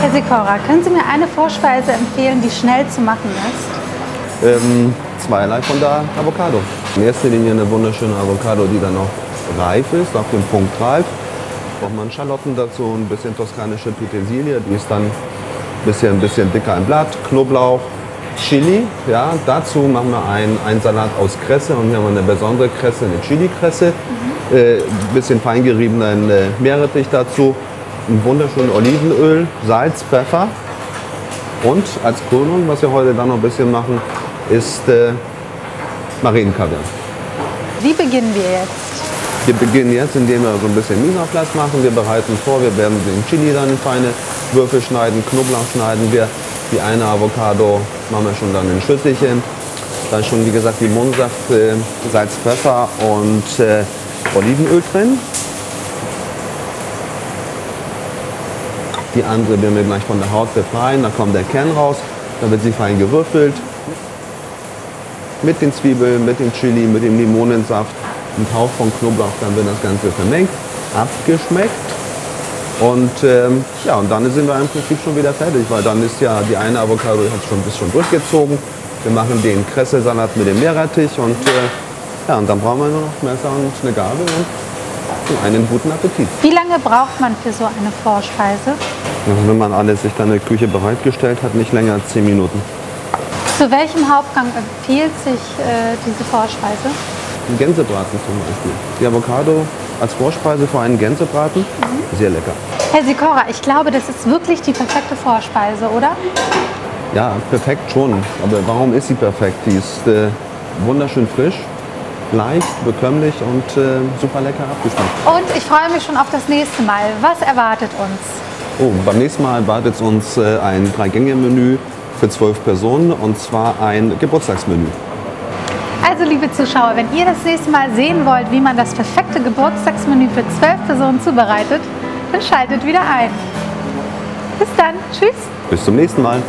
Herr Sikora, können Sie mir eine Vorspeise empfehlen, die schnell zu machen ist? Ähm, zweierlei von der Avocado. In erster Linie eine wunderschöne Avocado, die dann noch reif ist, auf dem Punkt reif. Braucht man Schalotten dazu, ein bisschen toskanische Petersilie, die ist dann ein bisschen, ein bisschen dicker im Blatt, Knoblauch, Chili. Ja, dazu machen wir einen, einen Salat aus Kresse und hier haben wir eine besondere Kresse, eine Chili-Kresse. Mhm. Äh, bisschen fein geriebenen äh, Meerrettich dazu, ein wunderschönes Olivenöl, Salz, Pfeffer und als Krönung, was wir heute dann noch ein bisschen machen, ist äh, Marienkaviar. Wie beginnen wir jetzt? Wir beginnen jetzt, indem wir so ein bisschen Minaplatz machen. Wir bereiten vor, wir werden den Chili dann in feine Würfel schneiden, Knoblauch schneiden wir. Die eine Avocado machen wir schon dann in Schüsselchen. Dann schon, wie gesagt, Limonsaft, äh, Salz, Pfeffer und äh, Olivenöl drin. Die andere werden wir gleich von der Haut befreien. Da kommt der Kern raus. Dann wird sie fein gewürfelt. Mit den Zwiebeln, mit dem Chili, mit dem Limonensaft, ein Hauch von Knoblauch. Dann wird das Ganze vermengt, abgeschmeckt. Und ähm, ja, und dann sind wir im Prinzip schon wieder fertig, weil dann ist ja die eine Avocado hat schon ein bisschen durchgezogen. Wir machen den Kresse-Salat mit dem Meerrettich und äh, ja, und dann brauchen wir nur noch Messer und eine Gabel und einen guten Appetit. Wie lange braucht man für so eine Vorspeise? Also wenn man alles sich dann in der Küche bereitgestellt hat, nicht länger als 10 Minuten. Zu welchem Hauptgang empfiehlt sich äh, diese Vorspeise? Ein Gänsebraten zum Beispiel. Die Avocado als Vorspeise vor einem Gänsebraten, mhm. sehr lecker. Herr Sikora, ich glaube, das ist wirklich die perfekte Vorspeise, oder? Ja, perfekt schon. Aber warum ist sie perfekt? Die ist äh, wunderschön frisch, leicht, bekömmlich und äh, super lecker abgeschmeckt. Und ich freue mich schon auf das nächste Mal. Was erwartet uns? Oh, beim nächsten Mal erwartet uns äh, ein Drei-Gänge-Menü für zwölf Personen und zwar ein Geburtstagsmenü. Also liebe Zuschauer, wenn ihr das nächste Mal sehen wollt, wie man das perfekte Geburtstagsmenü für zwölf Personen zubereitet, dann schaltet wieder ein. Bis dann. Tschüss. Bis zum nächsten Mal.